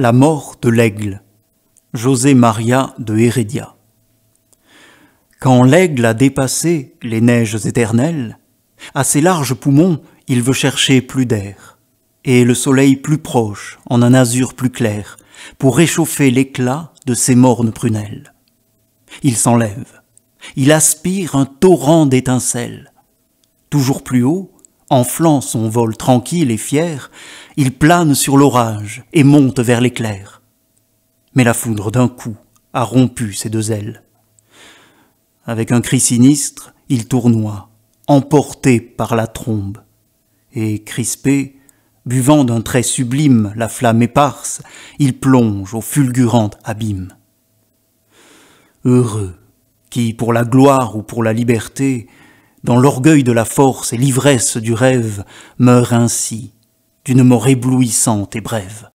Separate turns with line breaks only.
La mort de l'aigle. José Maria de Heredia. Quand l'aigle a dépassé les neiges éternelles, à ses larges poumons il veut chercher plus d'air, et le soleil plus proche, en un azur plus clair, pour réchauffer l'éclat de ses mornes prunelles. Il s'enlève, il aspire un torrent d'étincelles. Toujours plus haut, enflant son vol tranquille et fier, il plane sur l'orage et monte vers l'éclair. Mais la foudre d'un coup a rompu ses deux ailes. Avec un cri sinistre, il tournoie, emporté par la trombe, et crispé, buvant d'un trait sublime la flamme éparse, il plonge au fulgurant abîme. Heureux, qui, pour la gloire ou pour la liberté, dans l'orgueil de la force et l'ivresse du rêve, meurt ainsi, d'une mort éblouissante et brève.